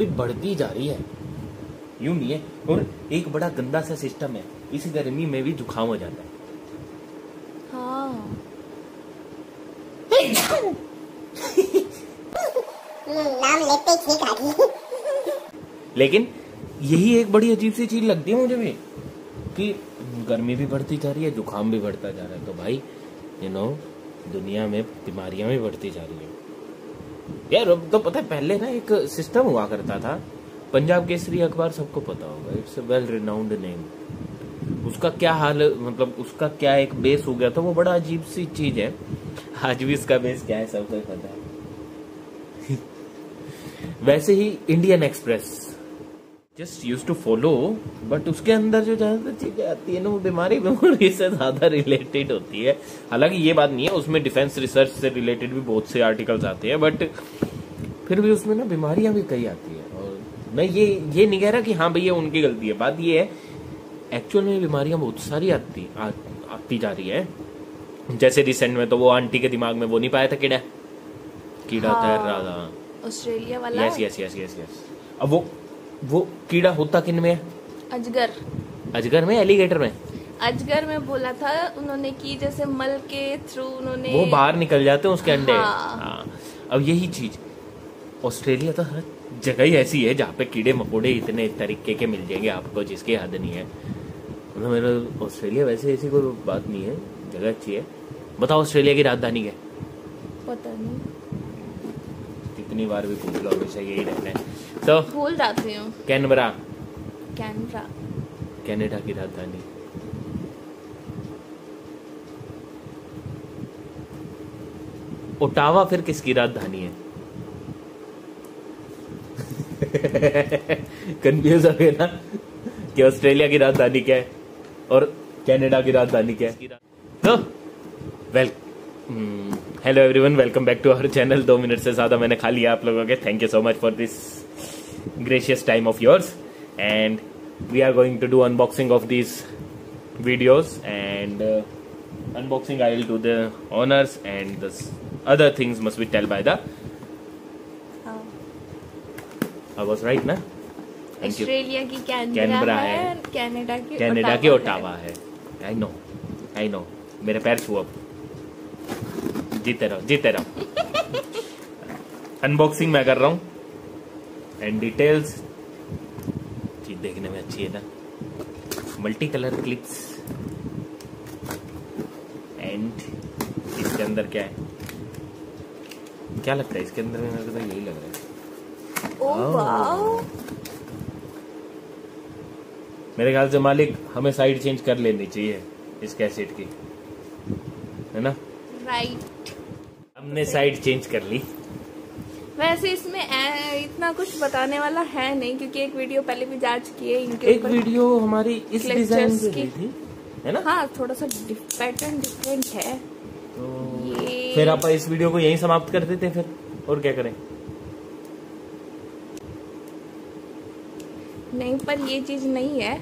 भी बढ़ती जा रही है। यूँ नहीं है और एक बड़ा गंदा सा सिस्टम है इस गर्मी में भी जुकाम हो जाता है। हाँ। नाम लेते ठीक लेकिन यही एक बड़ी अजीब सी चीज़ लगती है मुझे भी कि गर्मी भी बढ़ती जा रही है जुकाम भी बढ़ता जा रहा है। तो भाई यू नो दुनिया में बीमारियाँ भी बढ़ती जा रही है। यार, अब तो पता है, पहले ना एक सिस्टम हुआ करता था। पंजाब केसरी अखबार सबको पता होगा it's a well renowned name उसका क्या हाल मतलब उसका क्या एक बेस हो गया था, वो बड़ा अजीब सी चीज़ है। आज भी इसका बेस क्या है सबको पता है। वैसे ही Indian Express just use to follow but उसके अंदर जो ज़्यादातर चीज़ें आती है ना वो बीमारी बीमारी से ज़्यादा रिलेटेड होती है। हालाँकि ये बात नहीं है उसमें डिफेंस रिसर्च से रिलेटेड भी बहुत से आर्टिकल्स आते हैं बट फिर भी उसमें ना बीमारियाँ भी कई आती है। और मैं ये ये नहीं कह रहा कि हाँ भैया उनकी गलती है। बात ये है एक्चुअल में बीमारियाँ बहुत सारी आती आ, आती जा रही है। जैसे रिसेंट में तो वो आंटी के दिमाग में वो नहीं पाया था कीड़ा। कीड़ा हाँ। तैर रहा था ऑस्ट्रेलिया वाला। Yes yes yes yes yes अब वो वो कीड़ा होता किन में है? अजगर। अजगर में एलिगेटर में? अजगर में बोला था उन्होंने कि जैसे मल के थ्रू उन्होंने वो बाहर निकल जाते हैं उसके अंडे। हाँ। हाँ। अब यही चीज़। ऑस्ट्रेलिया तो हर जगह ही ऐसी है जहाँ पे कीड़े मकोड़े इतने तरीके के मिल जाएँगे आपको जिसकी हद नहीं है। मतलब मेरा ऑस्ट्रेलिया वैसे ऐसी कोई बात नहीं है। जगह अच्छी है। बताओ ऑस्ट्रेलिया की राजधानी क्या पता नहीं। कितनी बार भी पूछ लो हमेशा यही रहना है। तो भूल जाती हूँ। कैनबरा। कैनरा कनाडा की राजधानी। ओटावा फिर किसकी राजधानी है? कंफ्यूज हो गए ना? कि ऑस्ट्रेलिया की राजधानी क्या है और कनाडा की राजधानी क्या है? तो well hello everyone welcome back to our channel दो मिनट से ज़्यादा मैंने खा लिया आप लोगों के। Thank you so much for this gracious time of yours and we are going to do unboxing of these videos and uh, unboxing I will do the honors and the other things must be tell by the हाँ I was right ना thank you Australia की Canberra है है। Canada की Canada की है। Ottawa है I no I know मेरे पैर छू अब जीते रहो जीते रहो अनबॉक्सिंग मैं कर रहा हूँ एंड डिटेल्स चीज़ देखने में अच्छी है ना? मल्टी कलर क्लिप्स एंड इसके अंदर क्या है? क्या लगता है इसके अंदर मेरे को तो यही लग रहा है। ओ Oh. वाओ मेरे ख्याल से मालिक हमें साइड चेंज कर लेनी चाहिए इस कैसेट की। है ना? Right right. हमने साइड चेंज कर ली। वैसे इसमें इतना कुछ बताने वाला है नहीं क्योंकि एक वीडियो पहले भी जा चुकी है इनके एक वीडियो हमारी इस डिज़ाइन की। थी है ना? हाँ थोड़ा सा पैटर्न डिफरेंट है। तो ये फिर आप इस वीडियो को यहीं समाप्त कर देते हैं फिर और क्या करें? नहीं पर ये चीज़ नहीं है।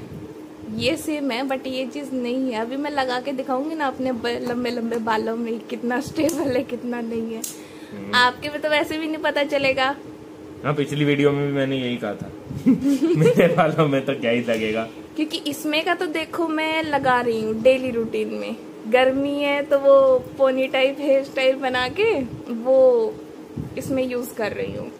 ये सेम है बट ये चीज़ नहीं है। अभी मैं लगा के दिखाऊँगी ना अपने लंबे लंबे बालों में कितना स्टेबल है कितना नहीं है। आपके में तो वैसे भी नहीं पता चलेगा। हाँ पिछली वीडियो में भी मैंने यही कहा था। मेरे बालों में तो क्या ही लगेगा। क्योंकि इसमें का तो देखो मैं लगा रही हूँ डेली रूटीन में। गर्मी है तो वो पोनी टाइप हेयर स्टाइल बना के वो इसमें यूज़ कर रही हूँ।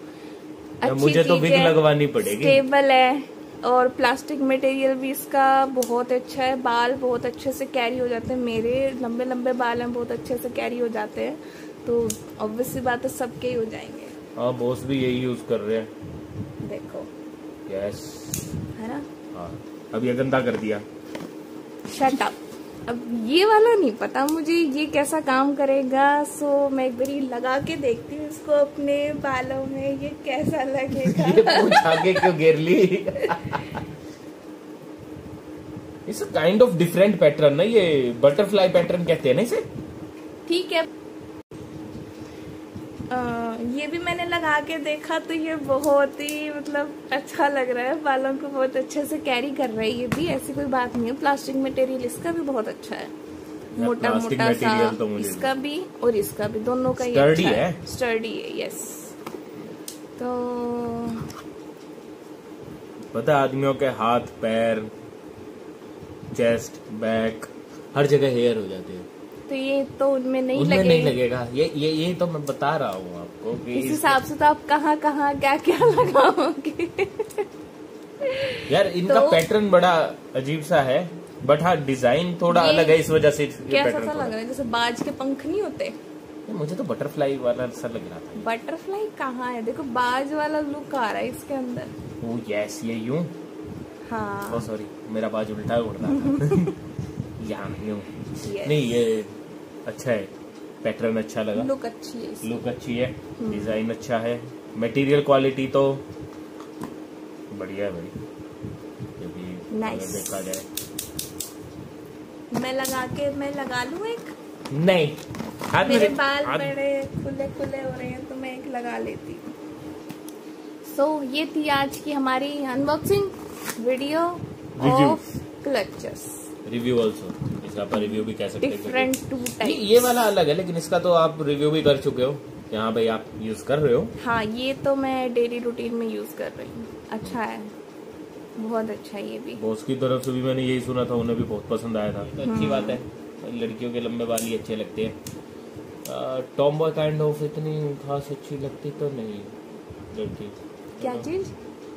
अब मुझे तो विग लगवानी पड़ेगी। स्टेबल है और प्लास्टिक मटेरियल भी इसका बहुत अच्छा है। बाल बहुत अच्छे से कैरी हो जाते हैं। मेरे लंबे लंबे बाल हैं बहुत अच्छे से कैरी हो जाते हैं। तो ऑब्वियस सी बात है सबके ही हो जाएँगे। हाँ बॉस भी यही यूज़ कर रहे हैं। देखो। यस है ना? हाँ। अब ये गंदा कर दिया। शट अप अब ये वाला नहीं पता मुझे ये कैसा काम करेगा सो मैं एक बारी लगा के देखती हूँ इसको अपने बालों में ये कैसा ये लगेगा पूछ आगे क्यों घेर ली it's kind of different pattern ना ये बटरफ्लाई पैटर्न कहते हैं ना इसे? ठीक है। ये भी मैंने लगा के देखा तो ये बहुत ही मतलब अच्छा लग रहा है। बालों को बहुत अच्छे से कैरी कर रहा है ये भी ऐसी कोई बात नहीं है। प्लास्टिक मटेरियल इसका भी बहुत अच्छा है। मोटा मोटा सा तो इसका भी और इसका भी दोनों का Sturdy अच्छा है। स्टर्डी है यस तो पता आदमियों के हाथ पैर चेस्ट बैक हर जगह हेयर हो जाते हैं। तो ये तो उनमें नहीं उनमें लगे नहीं लगेगा। ये ये ये तो मैं बता रहा हूँ आपको कि इस हिसाब से तो आप कहाँ कहाँ क्या क्या लगाओगे? यार इनका तो- पैटर्न बड़ा अजीब सा है बट हाँ डिज़ाइन थोड़ा अलग है इस वजह से कैसा सा लग रहा है? जैसे बाज के पंख नहीं होते? मुझे तो बटरफ्लाई वाला सा लग रहा था। बटरफ्लाई कहाँ है? देखो बाज वाला लुक आ रहा है इसके अंदर। ओ यस ये यूँ? हाँ। सॉरी मेरा बाज उल्टा उड़ रहा था। यहाँ यूँ नहीं ये अच्छा है। पैटर्न अच्छा लगा। लुक अच्छी है लुक अच्छी है। डिज़ाइन अच्छा है। मटेरियल क्वालिटी तो बढ़िया है भाई। भी Nice. देखा जाए। मैं लगा के मैं लगा लूँ एक? नहीं। हाथ मेरे बाल बड़े खुले खुले हो रहे हैं तो मैं एक लगा लेती। सो so, ये थी आज की हमारी unboxing video of clutchers review also इसका आप रिव्यू भी कह सकते हैं ये, ये वाला अलग है लेकिन इसका तो आप रिव्यू भी कर चुके हो यहाँ भाई आप यूज़ कर रहे हो। हाँ ये तो मैं डेली रूटीन में यूज़ कर रही हूँ। अच्छा है। बहुत अच्छा है ये भी। बॉस की तरफ़ से भी मैंने यही सुना था उन्हें भी बहुत पसंद आया था। तो अच्छी बात है। लड़कियों के लंबे बाल ही अच्छे लगते हैं। टॉम बॉय काइंड ऑफ़ इतनी खास अच्छी लगती तो नहीं लड़की। क्या चीज़?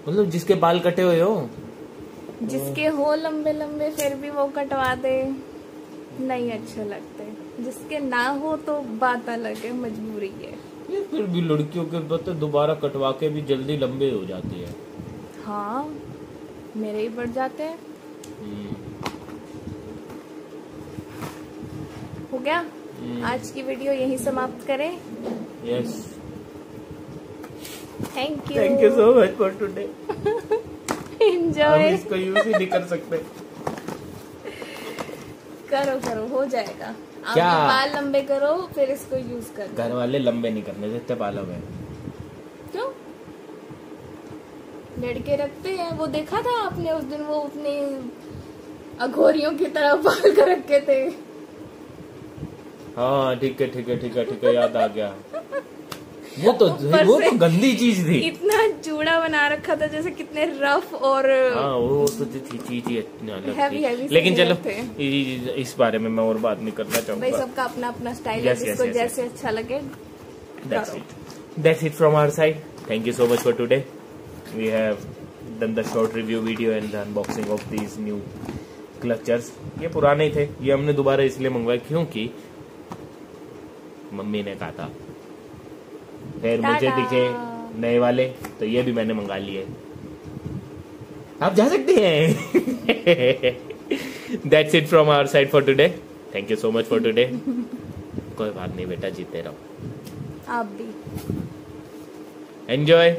मतलब जिसके बाल कटे हुए हो। जिसके हो लंबे लंबे फिर भी वो कटवा दे। नहीं अच्छे लगते जिसके ना हो तो बात अलग है मजबूरी है। ये फिर भी लड़कियों के पता दोबारा कटवा के भी जल्दी लंबे हो जाते हैं। हाँ मेरे ही बढ़ जाते हैं। हम्म, हो गया? हम्म। आज की वीडियो यही समाप्त करें। Yes thank you thank you so much for today हम एंजॉय इसको यूज़ ही नहीं कर सकते। करो करो हो जाएगा। आप क्या? बाल लंबे करो फिर इसको यूज़ कर। घर वाले लंबे नहीं करने देते बालों में क्यों? लड़के रखते हैं वो देखा था आपने उस दिन वो उतने अघोरियों की तरह बाल कर रखे थे। हाँ ठीक है ठीक है ठीक है ठीक है याद आ गया। वो तो वो तो गंदी चीज़ थी इतना जूड़ा बना रखा था जैसे कितने रफ और हाँ वो तो थी चीज़ ही Heavy, heavy थी से लेकिन चलो इस बारे में मैं और बात नहीं करना भाई चाहूँगा सबका अपना अपना स्टाइल है जिसको जैसे अच्छा लगे. That's it from our side. Thank you so much for today. We have done the short review video and the unboxing of these new clutches. ये पुराने ही थे ये हमने दोबारा इसलिए मंगवाए क्योंकि मम्मी ने कहा था फिर मुझे दिखे नए वाले तो ये भी मैंने मंगा लिए। आप जा सकते हैं। That's it from our side for today thank you so much for today कोई बात नहीं बेटा जीते रहो। आप भी। एंजॉय